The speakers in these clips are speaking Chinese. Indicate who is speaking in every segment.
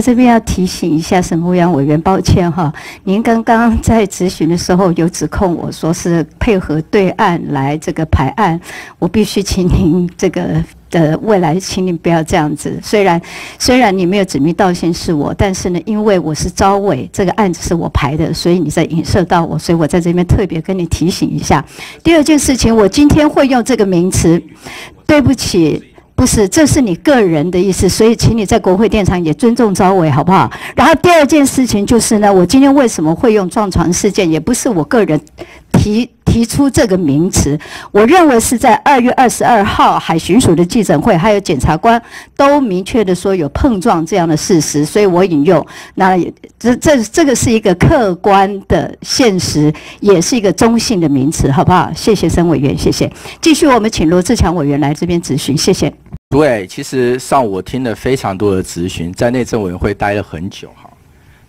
Speaker 1: 这边要提醒一下沈牧阳委员，抱歉哈，您刚刚在质询的时候有指控我说是配合对岸来这个排案，我必须请您这个的未来，请您不要这样子。虽然虽然你没有指名道姓是我，但是呢，因为我是招委，这个案子是我排的，所以你在影射到我，所以我在这边特别跟你提醒一下。第二件事情，我今天会用这个名词，对不起。不是，这是你个人的意思，所以请你在国会殿堂也尊重招委，好不好？然后第二件事情就是呢，我今天为什么会用撞船事件，也不是我个人提提出这个名词，我认为是在二月二十二号海巡署的记者会，还有检察官都明确的说有碰撞这样的事实，所以我引用。那这这这个是一个客观的现实，也是一个中性的名词，好不好？谢谢申委员，谢谢。继续，我们请罗志强委员来这边咨询，谢谢。
Speaker 2: 对，其实上午我听了非常多的咨询，在内政委员会待了很久哈。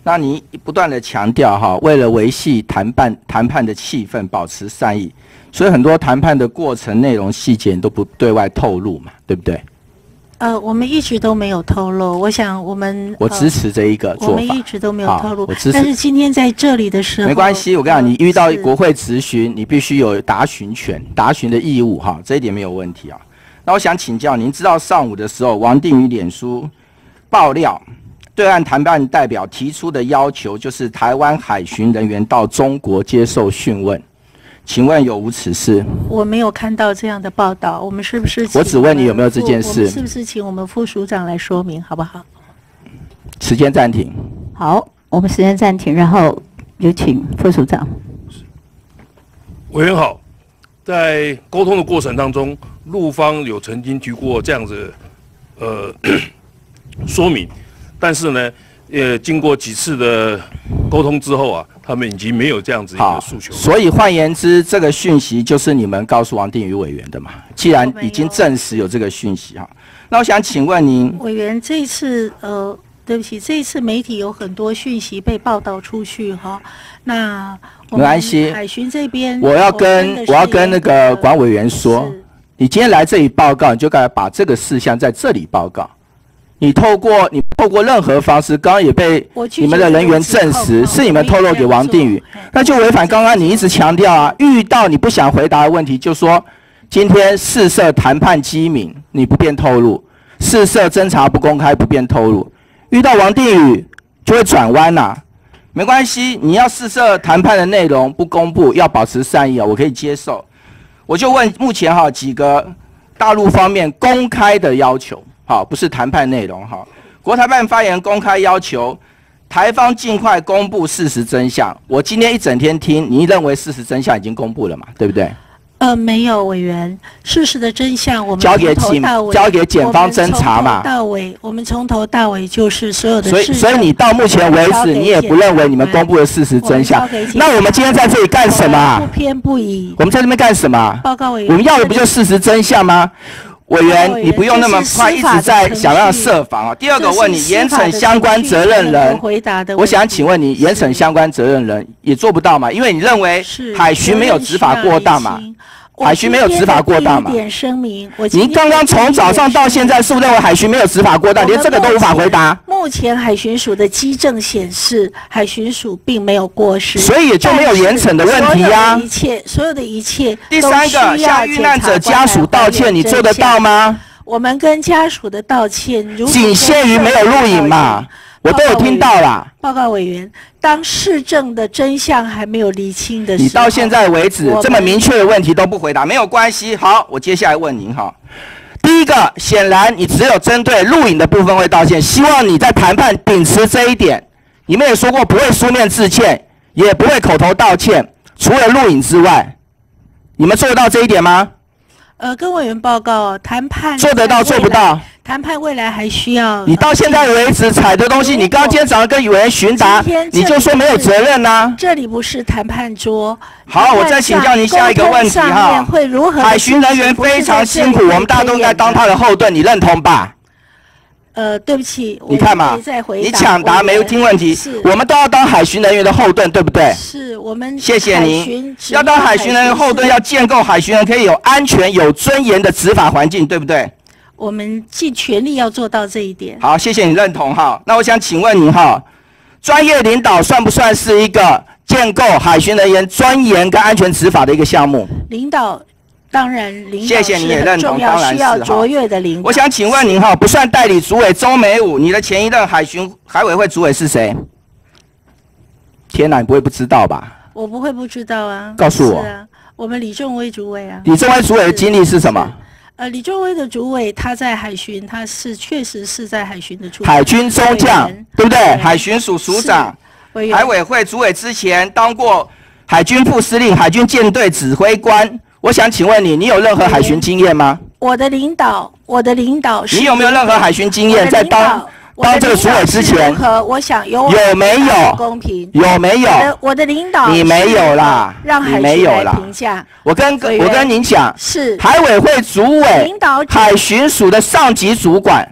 Speaker 2: 那你不断的强调哈，为了维系谈判谈判的气氛，保持善意，所以很多谈判的过程内容细节都不对外透露嘛，对不对？
Speaker 3: 呃，我们一直都没有透露。我想我们
Speaker 2: 我支持这一个做法。我
Speaker 3: 们一直都没有透露，我支持。但是今天在这里的时候，
Speaker 2: 没关系。我跟你讲，你遇到国会质询，你必须有答询权、答询的义务哈，这一点没有问题啊。那我想请教，您知道上午的时候，王定宇脸书爆料，对岸谈判代表提出的要求就是台湾海巡人员到中国接受讯问，请问有无此事？
Speaker 3: 我没有看到这样的报道，我们是不是？
Speaker 2: 我只问你有没有这件事？
Speaker 3: 是不是请我们副署长来说明，好不好？
Speaker 2: 时间暂停。
Speaker 1: 好，我们时间暂停，然后有请副署长。
Speaker 4: 委员好，在沟通的过程当中。陆方有曾经提过这样子，呃，说明，但是呢，呃，经过几次的沟通之后啊，他们已经没有这样子一个诉求。
Speaker 2: 所以换言之，这个讯息就是你们告诉王定宇委员的嘛？既然已经证实有这个讯息哈，那我想请问您，
Speaker 3: 委员这一次呃，对不起，这一次媒体有很多讯息被报道出去哈，那
Speaker 2: 没关系，
Speaker 3: 海巡这边
Speaker 2: 我要跟我要跟那个管委员说。你今天来这里报告，你就该把这个事项在这里报告。你透过你透过任何方式，刚刚也被你们的人员证实是你们透露给王定宇，那就违反刚刚你一直强调啊，遇到你不想回答的问题，就说今天试色谈判机敏，你不便透露；试色侦查不公开，不便透露。遇到王定宇就会转弯呐，没关系，你要试色谈判的内容不公布，要保持善意啊，我可以接受。我就问目前哈几个大陆方面公开的要求，好，不是谈判内容哈。国台办发言公开要求台方尽快公布事实真相。我今天一整天听，你认为事实真相已经公布了嘛？对不对？
Speaker 3: 呃，没有委员，事实的真相我们
Speaker 2: 交给警交给检方侦查嘛。
Speaker 3: 到尾，我们从头到尾就是所有的。
Speaker 2: 所以，所以你到目前为止，你也不认为你们公布的事实真相。那我们今天在这里干什么？
Speaker 3: 不偏不倚。
Speaker 2: 我们在这边干什么？
Speaker 3: 报告委员，
Speaker 2: 我们要的不就事实真相吗？委员，你不用那么快，一直在想要设防啊。第二个问你，严惩相关责任人。我想请问你，严惩相关责任人也做不到嘛？因为你认为海巡没有执法过当嘛？海巡没有执法过当嘛？您刚刚从早上到现在，是不是认为海巡没有执法过当？连这个都无法回答。
Speaker 3: 目前海巡署的基证显示，海巡署并没有过失，
Speaker 2: 所以也就没有严惩的问题呀。
Speaker 3: 一切所有的一切，
Speaker 2: 第三个向遇难者家属道歉，你做得到吗？
Speaker 3: 我们跟家属的道歉，
Speaker 2: 仅限于没有录影嘛？我都有听到啦。
Speaker 3: 报告委员，当市政的真相还没有厘清的时候，
Speaker 2: 你到现在为止这么明确的问题都不回答，没有关系。好，我接下来问您哈。第一个，显然你只有针对录影的部分会道歉，希望你在谈判秉持这一点。你们也说过不会书面致歉，也不会口头道歉，除了录影之外，你们做得到这一点吗？
Speaker 3: 呃，跟委员报告，谈判
Speaker 2: 做得到做不到？
Speaker 3: 谈判未来还需要。
Speaker 2: 你到现在为止采的东西，你刚刚今天早上跟委员询答，你就说没有责任呢？
Speaker 3: 这里不是谈判桌。
Speaker 2: 好，我再请教您下一个问题哈。海巡人员非常辛苦，我们大家都应该当他的后盾，你认同吧？
Speaker 3: 呃，对不起，
Speaker 2: 你看嘛，你抢答没有听问题，我们都要当海巡人员的后盾，对不对？
Speaker 3: 是我们
Speaker 2: 谢谢您，要当海巡人员后盾，要建构海巡人可以有安全、有尊严的执法环境，对不对？
Speaker 3: 我们尽全力要做到这一点。
Speaker 2: 好，谢谢你认同哈。那我想请问您哈，专业领导算不算是一个建构海巡人员专研跟安全执法的一个项目？
Speaker 3: 领导当然，领导
Speaker 2: 谢谢你也认同，当然
Speaker 3: 需要卓越的领导。
Speaker 2: 我想请问您哈，不算代理主委周美武，你的前一任海巡海委会主委是谁？天哪，你不会不知道吧？
Speaker 3: 我不会不知道啊。
Speaker 2: 告诉我。
Speaker 3: 是啊，我们李仲威主委啊。
Speaker 2: 李仲威主委的经历是什么？
Speaker 3: 呃，李仲威的主委他在海巡，他是确实是在海巡的处。
Speaker 2: 海军中将，对不对？海巡署署长，海委会主委之前当过海军副司令、海军舰队指挥官。我想请问你，你有任何海巡经验吗？
Speaker 3: 我的领导，我的领导是。
Speaker 2: 你有没有任何海巡经验？在当。当这个主委之前，
Speaker 3: 我想有
Speaker 2: 有没有
Speaker 3: 公平？
Speaker 2: 有没有？
Speaker 3: 我的领导
Speaker 2: 你没有啦，
Speaker 3: 让海巡来评价。
Speaker 2: 我跟我跟您讲，
Speaker 3: 是
Speaker 2: 海委会主委、
Speaker 3: 领导
Speaker 2: 海巡署的上级主管，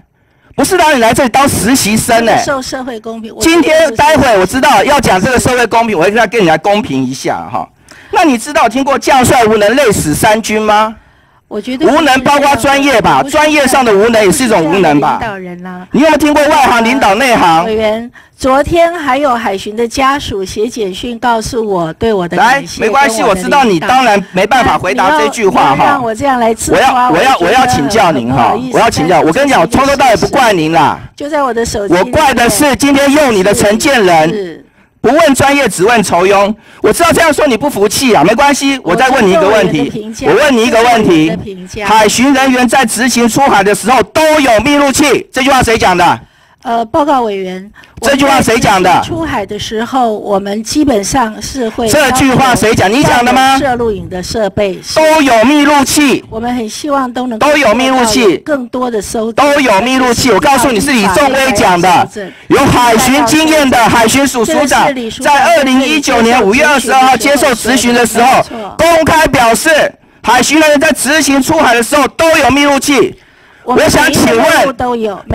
Speaker 2: 不是让你来这里当实习生呢。
Speaker 3: 受社会公平。
Speaker 2: 今天待会我知道要讲这个社会公平，我会再跟你来公平一下哈。那你知道听过将帅无能累死三军吗？
Speaker 3: 我觉得
Speaker 2: 无能包括专业吧，专业上的无能也是一种无能吧。
Speaker 3: 领导人啦，
Speaker 2: 你有没有听过外行领导内行？
Speaker 3: 委员，昨天还有海巡的家属写简讯告诉我对我的
Speaker 2: 来，没关系，我知道你当然没办法回答这句话哈。
Speaker 3: 让我这样来
Speaker 2: 我要我要我要请教您哈，我要请教。我跟你讲，我从头到尾不怪您啦。
Speaker 3: 就在我的手机。
Speaker 2: 我怪的是今天用你的承建人。不问专业，只问酬庸。我知道这样说你不服气啊，没关系，我再问你一个问题。我问你一个问题：海巡人员在执行出海的时候都有密录器，这句话谁讲的？
Speaker 3: 呃，报告委员，
Speaker 2: 这句话谁讲的？
Speaker 3: 出海的时候，我们基本上是会。
Speaker 2: 这句话谁讲？你讲的吗？
Speaker 3: 摄录影的设备
Speaker 2: 都有密录器。
Speaker 3: 我们很希望都能
Speaker 2: 都有密录器，
Speaker 3: 更多的收
Speaker 2: 都有密录器。我告诉你是李仲威讲的，有海巡经验的海巡署署长，在二零一九年五月二十二号接受执行的时候，公开表示，海巡人员在执行出海的时候都有密录器。我想请问，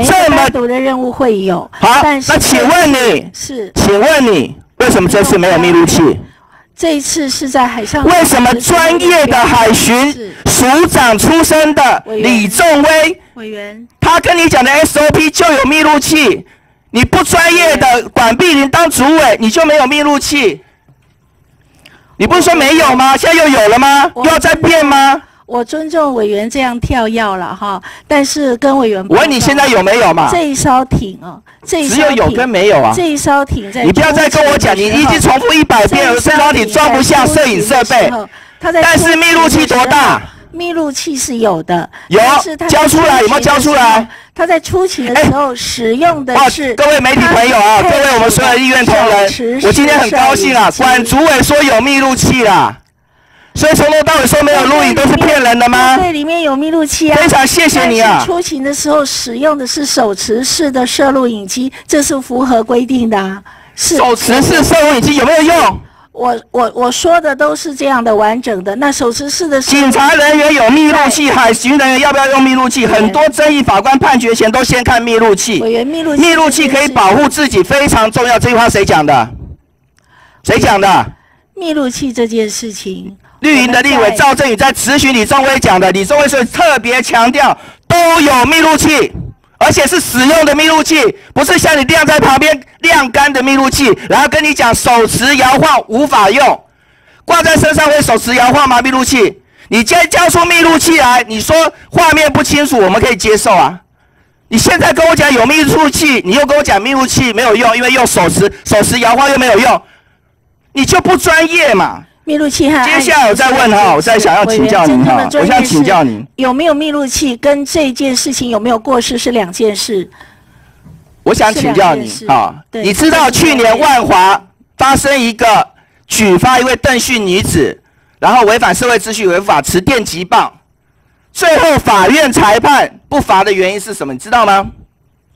Speaker 3: 这么多的任务会有
Speaker 2: 好，那请问你
Speaker 3: 是？
Speaker 2: 请问你为什么这次没有密录器？
Speaker 3: 这一次是在海上。
Speaker 2: 为什么专业的海巡署长出身的李仲威
Speaker 3: 委员，
Speaker 2: 他跟你讲的 SOP 就有密录器？你不专业的管碧林当主委，你就没有密录器？你不是说没有吗？现在又有了吗？又要再变吗？
Speaker 3: 我尊重委员这样跳跃了哈，但是跟委员，
Speaker 2: 我问你现在有没有嘛？
Speaker 3: 这一艘艇啊，这一
Speaker 2: 只有有跟没有啊？
Speaker 3: 这一艘艇在，
Speaker 2: 你不要再跟我讲，你已经重复一百遍了。这艘艇装不下摄影设备，但是密录器多大？
Speaker 3: 密录器是有的，
Speaker 2: 有交出来有没有交出来？
Speaker 3: 他在出勤的时候使用的是。
Speaker 2: 各位媒体朋友啊，各位我们所有的医院同仁，我今天很高兴啊，管主委说有密录器啦。所以从头到尾说没有录影都是骗人的吗？
Speaker 3: 对，里面有密录器啊。
Speaker 2: 非常谢谢你啊。
Speaker 3: 出勤的时候使用的是手持式的摄录影机，这是符合规定的。
Speaker 2: 是手持式摄录影机有没有用？
Speaker 3: 我我我说的都是这样的完整的。那手持式的。
Speaker 2: 警察人员有密录器，海巡人员要不要用密录器？很多争议，法官判决前都先看密录器。
Speaker 3: 委员，密录器。
Speaker 2: 密录器可以保护自己，非常重要。这句话谁讲的？谁讲的？
Speaker 3: 密录器这件事情。
Speaker 2: 绿营的立委赵振宇在咨询李宗威讲的，李宗威是特别强调都有密录器，而且是使用的密录器，不是像你晾在旁边晾干的密录器，然后跟你讲手持摇晃无法用，挂在身上会手持摇晃吗？密录器，你今天交出密录器来，你说画面不清楚，我们可以接受啊。你现在跟我讲有密录器，你又跟我讲密录器没有用，因为用手持手持摇晃又没有用，你就不专业嘛。
Speaker 3: 密录器，
Speaker 2: 接下来我再问哈，我再想要请教您哈，我想请教您
Speaker 3: 有没有密录器，跟这件事情有没有过失是两件事。
Speaker 2: 我想请教你啊，你知道去年万华发生一个举发一位邓姓女子，然后违反社会秩序违法持电击棒，最后法院裁判不罚的原因是什么？你知道吗？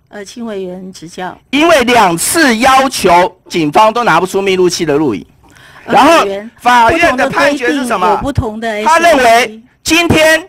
Speaker 3: 呃，请委员指教。
Speaker 2: 因为两次要求警方都拿不出密录器的录影。然后法院的判决是什么？他认为今天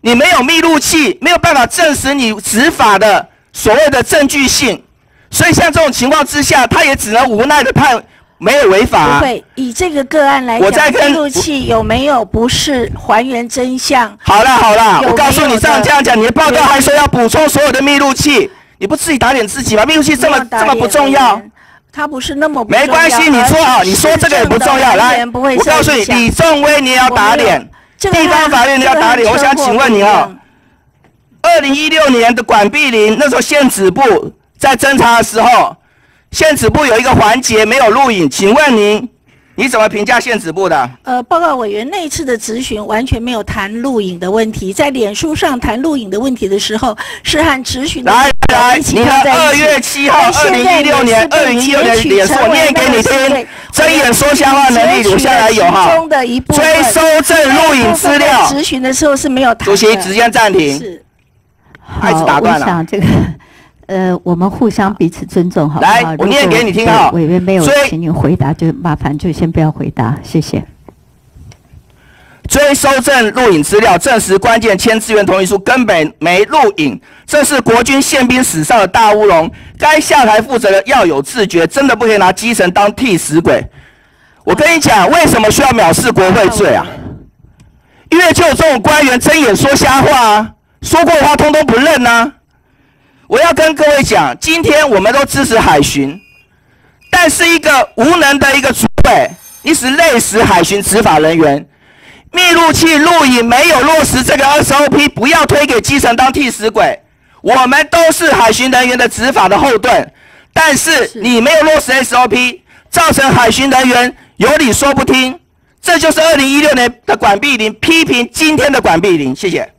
Speaker 2: 你没有密录器，没有办法证实你执法的所谓的证据性，所以像这种情况之下，他也只能无奈的判没有违法。
Speaker 3: 不会，以这个个案来讲，
Speaker 2: 我在跟
Speaker 3: 记录器有没有不是还原真相？
Speaker 2: 好了好了，我告诉你，这样这样讲，你的报告还说要补充所有的密录器，你不自己打脸自己吗？密录器这么这么不重要
Speaker 3: 委？员，它不是那么
Speaker 2: 没关系，你说
Speaker 3: 啊，
Speaker 2: 你说这个也不重要。来，我告诉你，李仲威你也要打脸，
Speaker 3: 这个
Speaker 2: 地方法院你要打脸。我想请问你啊，二零一六年的管碧林那时候县指部在侦查的时候，县指部有一个环节没有录影，请问您你怎么评价县指部的？
Speaker 3: 呃，报告委员那一次的质询完全没有谈录影的问题，在脸书上谈录影的问题的时候，是和质询的
Speaker 2: 来来，
Speaker 3: 一起
Speaker 2: 你的
Speaker 3: 跳在
Speaker 2: 二月七号，二零一六年，二零一六年脸书，我念给你听，睁眼说瞎话能力留下来有哈。
Speaker 3: 中的一部
Speaker 2: 追收证录影资料。
Speaker 3: 质询的时候是没有谈。
Speaker 2: 主席，直接暂停。
Speaker 3: 是。
Speaker 2: 一直打
Speaker 1: 好，我
Speaker 2: 断了
Speaker 1: 想这个，呃，我们互相彼此尊重，好不
Speaker 2: 来
Speaker 1: 好？
Speaker 2: 我念给你听哈
Speaker 1: 对委员没有
Speaker 2: 所以
Speaker 1: 请你回答，就麻烦就先不要回答，谢谢。
Speaker 2: 追收证录影资料，证实关键签自愿同意书根本没录影，这是国军宪兵史上的大乌龙。该下台负责人要有自觉，真的不可以拿基层当替死鬼。我跟你讲，为什么需要藐视国会罪啊？因为就有这种官员睁眼说瞎话啊，说过的话通通不认呐、我要跟各位讲，今天我们都支持海巡，但是一个无能的一个主委，你是累死海巡执法人员。密录器录影没有落实这个 SOP，不要推给基层当替死鬼。我们都是海巡人员的执法的后盾，但是你没有落实 SOP，造成海巡人员有理说不听，这就是二零一六年的管碧林批评今天的管碧林。谢谢。